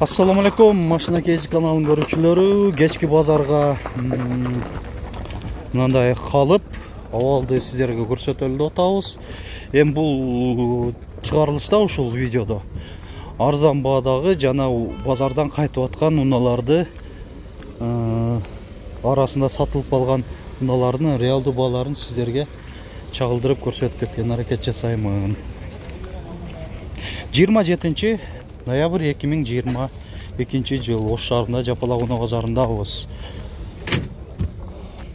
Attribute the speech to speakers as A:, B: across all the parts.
A: ассалому алейкум машина кези каналынын көрүүчүлөрү кечки базарга м, мындай калып абалды сиздерге көрсөтөлү деп атабыз эми бул чыгарылышта ушул видеодо арзан баадагы жана базардан кайтып аткан унааларды арасында сатылып калган унаалардын реалдуу бааларын сиздерге чагылдырып көрсөтүп кеткен аракет жасаймын жыйырма жетинчи ноябрь эки миң жыйырма экинчи жыл ош шаарында жапалак унаа базарындабыз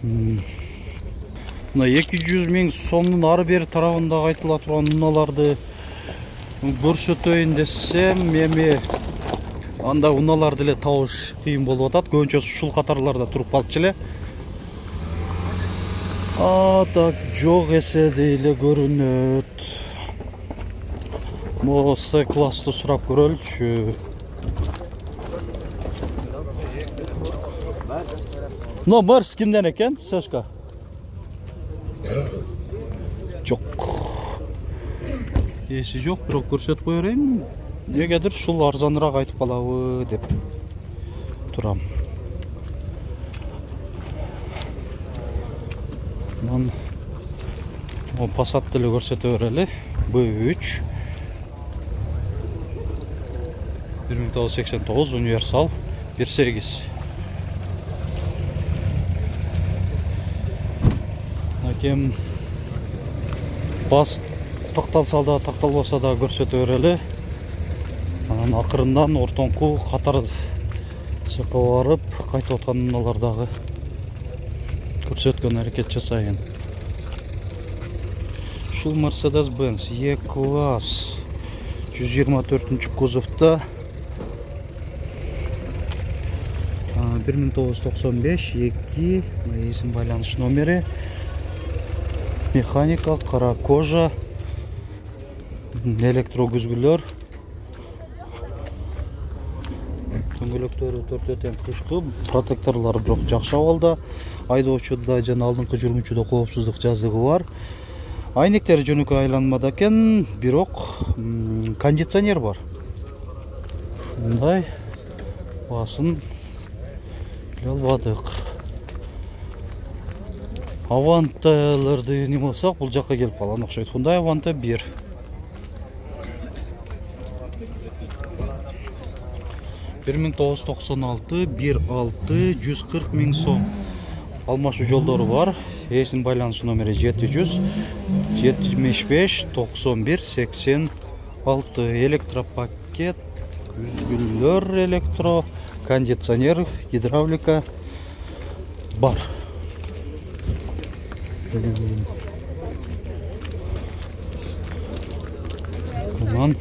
A: мына эки жүз миң сомдун ары бери тарабында айтыла турган унааларды көрсөтөйүн десем эми анда унааларды эле табыш кыйын болуп атат көбүнчө ушул катарларда туруп калчу эле а так жок эседей эле көрүнөт. С классты сурап көрөлүчү мына мерс кимден экен сешка жок эси жок бирок көрсөтүп кое берейин эмнегедир ушул арзаныраак айтып калабы деп турам анан могу пассатты эле көрсөтө берели б үч бир миң тогуз жүз сексен тогуз универсал бир сегиз кем бас такталса да такталбаса да көрсөтө берели анан акырындан ортоңку катар жакка барып кайтып аткан унаалар дагы көрсөткөнгө аракет жасайын. Ушул мерседес бенз е класс жүз жыйырма бир миң тогуз жүз токсон беш эки эсим байланыш номери механика кара кожа электро күзгүлөр дөңгөлөктөрү төртөө тең кышкы протекторлору бирок жакшы абалда айдоочуда жана алдыңкы жүргүнчүдө коопсуздук жазыгы бар айнектери жөнөкөй айланмада экен бирок кондиционер бар. Ушундай баасын калган окшойт хундай аванта бир. Бир миң тогуз жүз токсон алты бир алты жүз кырк миң сом алмашуу жолдору бар. Жүз жетимиш беш токсон бир сексен алты. Электропакет күзгүлөр электро кондиционер гидравлика бар. Анан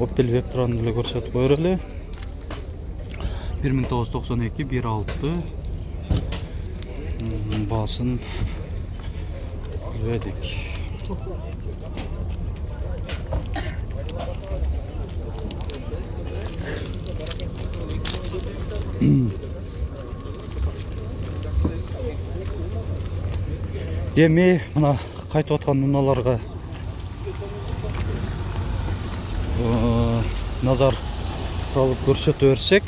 A: опель вектраны деле көрсөтүп кое берели бир миң тогуз жүз токсон эки бир алты баасын билбедик эми мына кайтып аткан унааларга э, назар салып көрсөтө берсек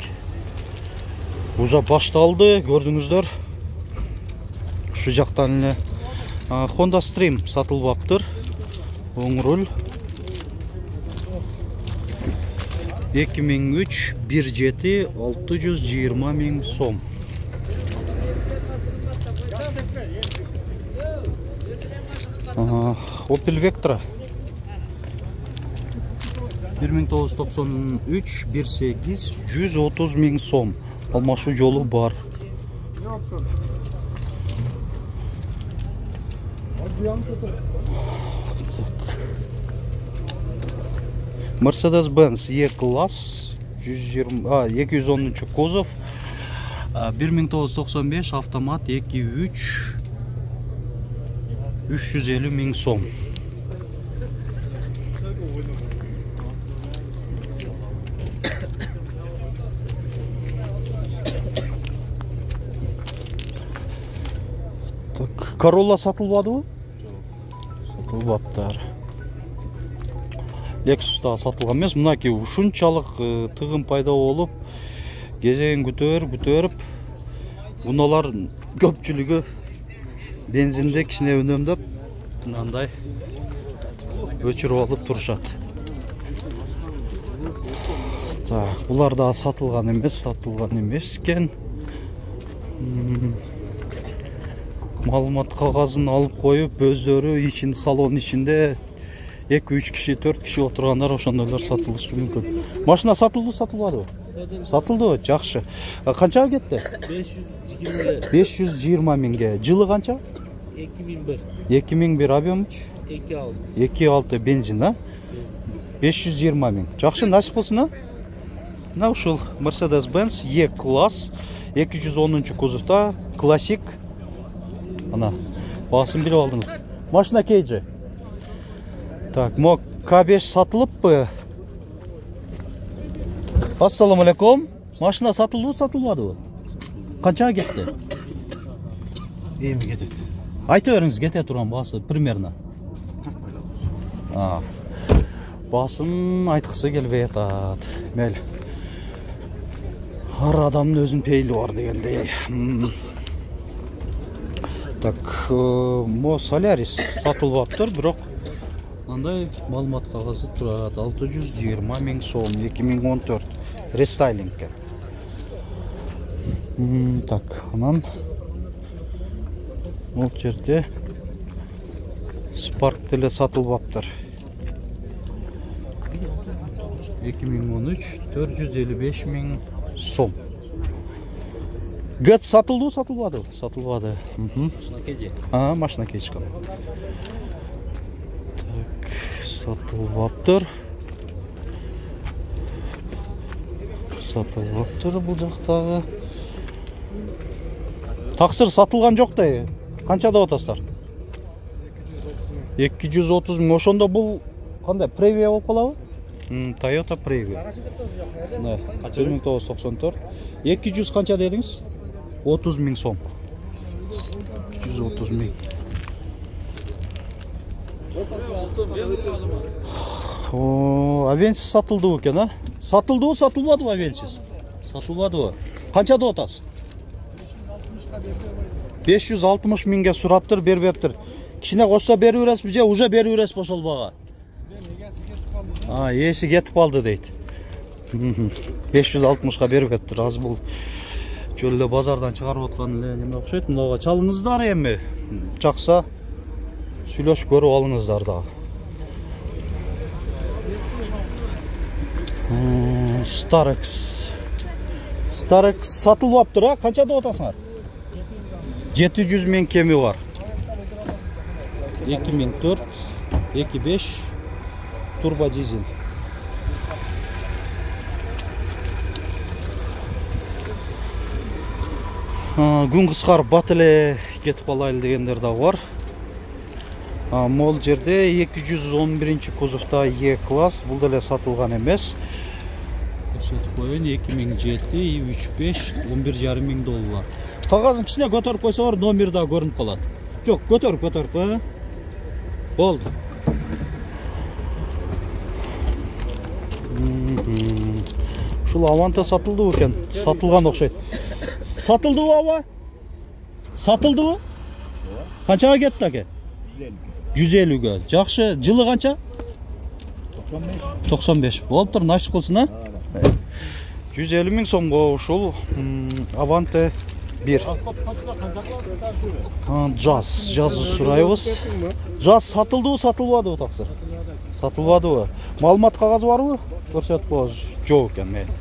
A: уже башталды көрдүңүздөр ушул жактан эле honda stream сатылбаптыр оң руль. Эки миң үч бир жети алты жүз жыйырма миң сом А, opel vectra. бир миң тогуз жүз токсон үч бир сегиз жүз отуз миң сом алмашуу жолу бар мерседес бенз е класс жүз жыйырма эки жүз онунчу кузов бир миң тогуз жүз токсон беш автомат эки үч үч жүз элүү миң сом так королла сатылбадыбы сатылбаптыр lexus дагы сатылган эмес мынакей ушунчалык э, тыгын пайда болуп кезегин күтөрүп күтөрүп унаалар көпчүлүгү бензинди кичине үнөмдөп мынандай өчүрүп алып турушат так булар дагы сатылган эмес сатылган эмес экен маалымат кагазын алып коюп өздөрү ичинде салон ичинде эки үч киши төрт киши отургандар ошондойлор сатылышы мүмкүн машина сатылдыбы сатылбадыбы сатылдыбы жакшы канчага кетти
B: беш жүз жыйырма
A: беш жүз жыйырма миңге жылы канча
B: эки миң бир
A: эки миң бир объемчу
B: эки алты.
A: Эки алты бензин а? Беш жүз жыйырма миң жакшы насип болсун а? Мына ушул мерседес бенз е класс эки жүз онунчу кузовда классик. Ана баасын билип алдыңыз. Машина кейджи так могу к беш сатылыппы? Ассалому алейкум машина сатылдыбы сатылбадыбы канчага кетти
C: эми кетет
A: айта бериңиз кете турган баасы примерно. А, баасын айткысы келбей атат мейли ар адамдын өзүнүн пейили бар дегендей. Так э, могу солярис сатылбаптыр бирок мындай маалымат кагазы турат алты жүз жыйырма миң сом эки миң он төрт. Рестайлингке. Так анан бул жерде спарк деле сатылбаптыр эки миң он үч төрт жүз элүү беш миң сом. Гэт сатылдыбы сатылбадыбы сатылбады? Мгм. а машина кетишкен так сатылбаптыр сатылбаптыр бул жактагы. Таксыр сатылган жок да канча деп атасыздар? Эки жүз отуз. Миң ошондо бул кандай превия болуп калабы? М, toyota previa. Мына бир миң тогуз жүз токсон төрт. Эки жүз канча дедиңиз? Отуз миң сом. Эки жүз отуз авенсис сатылдыбы экен а? Сатылдыбы сатылбадыбы авенсис сатылбадыбы канча деп атасыз беш жүз алтымыш миңге сураптыр бербептир кичине кошсо берип бересизби же уже берип бересизби ошол баага а ээси кетип калды дейт беш жүз алтымышка бербептир азыр бул жөн эле базардан чыгарып аткан эле неме окшойт мынага чалыңыздар эми жакса сүйлөшүп көрүп алыңыздар дагы старекс старекс сатылбаптыр а канча деп атасыңар жети жүз миң кеми бар эки миң төрт эки беш турбо дизель күн кыскарып бат эле кетип калайлы дегендер дагы бар А, могул жерде эки жүз он биринчи кузовда е класс. Бул деле сатылган эмес көрсөтүп коеюн эки миң жети и үч беш он бир жарым миң доллар. Кагазын кичине көтөрүп койсоңор номер дагы көрүнүп калат жок көтөрүп көтөрүп э болду Мгм. ушул аванта сатылдыбы экен сатылган окшойт сатылдыбы аба сатылдыбы канчага кетти аке? Жүз элүүгө жакшы жылы канча токсон беш. болуптур насип кылсын а? Жүз элүү миң сомго ушул аванте бир. Жаз жазды сурайбыз жаз сатылдыбы сатылбадыбы таксыр сатылбадыбы. Маалымат кагазы барбы көрсөтүп коебуз жок экен мейли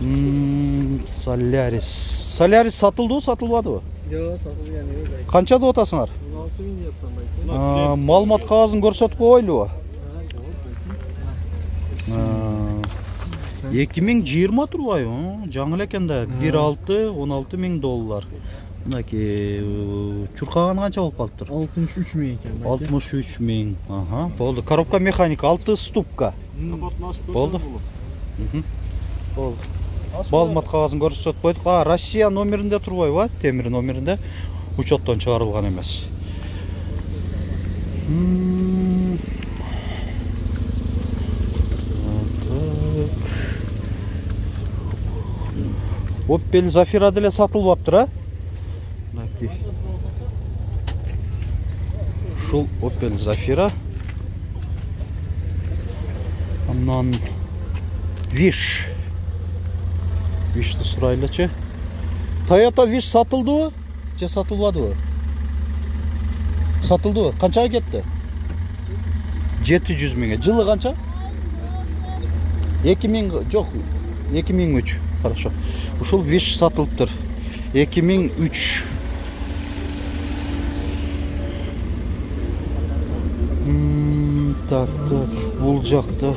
A: М, солярис. Солярис сатылдыбы сатылбадыбы?
B: жок
A: атасыңар
B: он алты миң деп
A: маалымат кагазын көрсөтүп койбойлубу эки миң жыйырма турбайбы жаңы эле экен да бир алты он алты миң доллар мынакей чуркаганы канча болуп калыптыр
B: алтымыш үч миң экен
A: алтымыш үч миң ага болду коробка механика алты ступка болду болду маалымат қағазын көрсөтүп койдук а россия номеринде турбайбы темир темір номерінде. Учеттон шығарылған емес. Оппель зафира деле сатылып алыптыр а? Мынакей ушул опель зафира. Анан виш вишти сурайлычы тойота виш сатылдыбы же сатылбадыбы сатылдыбы канчага кетти жети жүз миңге жылы канча эки миң жок эки миң үч. Хорошо. Ушул виш сатылыптыр. Эки миң үч. М, так так. Бул жакта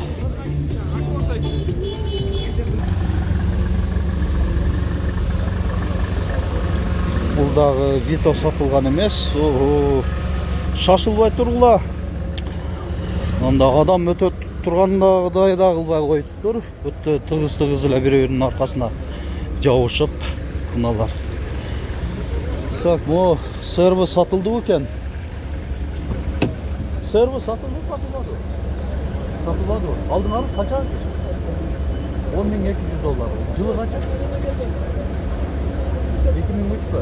A: бул дагы вито сатылган эмес Ого. шашылбай тургула анда адам өтө тургандагыдай да кылбай коюптур өтө тыгыз тыгыз эле бири биринин аркасына жабышып мыналар так могу срб сатылды экен срб сатылды сатылбадыбы сатылбадыбы алдыңары канча он миң эки жүз доллар. Жылы канча эки миң үчпү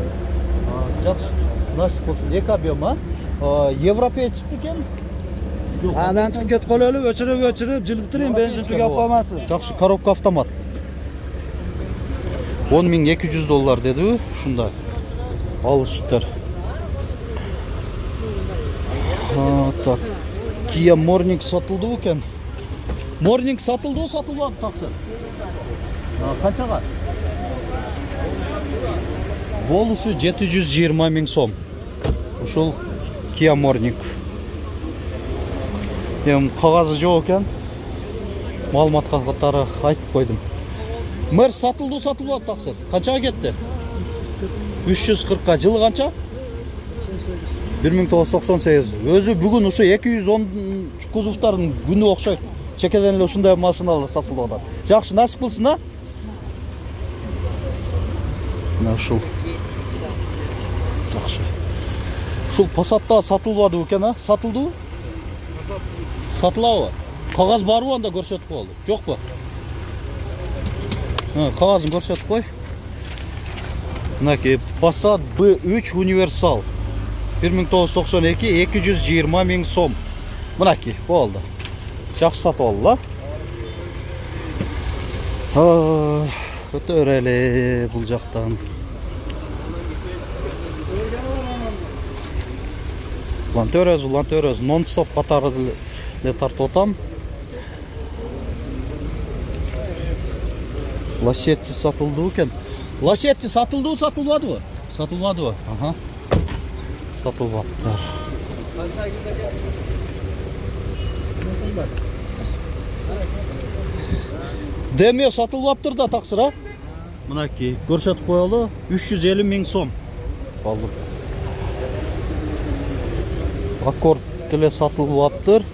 A: жакшы насип болсун эки объем а А, европеец бекен жок
C: Анадан chiqib ketib qolaylik, o'chirib o'chirib, jilib turing, benzinchiga olib qolmasin.
A: жакшы коробка автомат он миң эки жүз доллар дедиби ушундай алышыптыр А, так кия морнинг сатылды экен морнинг сатылдыбы жүз жыйырма миң сом ушул кия морнинг эми кагазы жок экен маалыматка катары айтып койдум мэр сатылды сатылбады таксыр канчага кетти үч жүз кыркка жылы канча бир миң тогуз жүз токсон сегиз өзү бүгүн ушу эки жүз он кузовдордун күнү окшойт чекеден эле ушундай машиналар сатылып атат жакшы насип кылсын а? Ушул жакшы ушул пассатта сатылбадыбы экен а? Сатылдыбы сатылабы кагаз барбы анда көрсөтүп коелу жокпу кагазын көрсөтүп кой мынакей passat b 3 универсал. бир миң тогуз жүз токсон эки эки жүз жыйырма миң сом. Мынакей болду жакшы сатып алдыла өтө берели бул жактан уланта беребиз нон стоп катары эле тартып атам лощетти сатылды экен лощетти сатылдыбы сатылбадыбы сатылбадыбы ага сатылбаптыр демио сатылбаптыр да таксыр а мынакей көрсөтүп коелу үч жүз элүү миң сом болду аккорд деле сатылбаптыр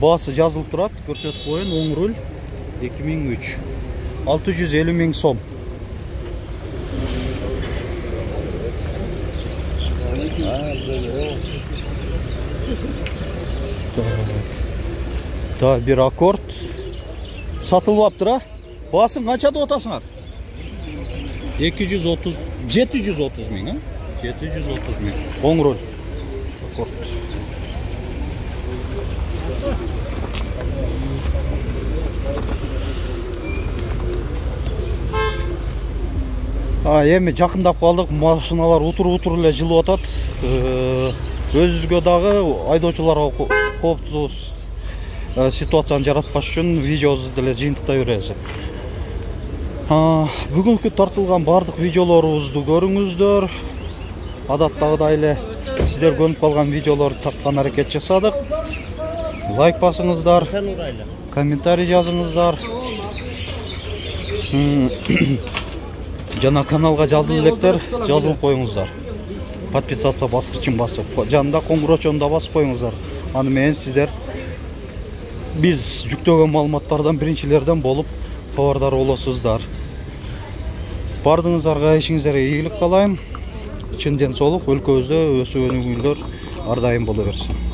A: баасы жазылып турат көрсөтүп коеюн оң руль эки миң үч алты жүз элүү миң сом так бир аккорд сатылбаптыр а баасын канча деп атасыңар эки жүз отуз жети жүз отуз миң а жети жүз отуз миң оң руль аккорд эми жакындап калдык машиналар утур утур эле жылып атат Э, өзүбүзгө дагы айдоочуларга ко- кооптуу э, ситуацияны жаратпаш үчүн видеобузду деле жыйынтыктай беребиз бүгүнкү тартылган баардык видеолорубузду көрүңүздөр адаттагыдай эле сиздер көнүп калган видеолорду тарткан аракет жасадык лайк басыңыздар комментарий жазыңыздар. Каналга жазыл электер жазылып коюңуздар. Подписаться баскычын басып жанында коңгуроочону да басып аны менен сиздер биз жүктөгөн маалыматтардан биринчилерден болуп кабардар болосуздар. Баардыгыңыздарга ишиңиздерге ийгилик каалайм. Чын ден соолук өлкөбүздө өсүп өнүгүүлөр ар дайым боло берсин.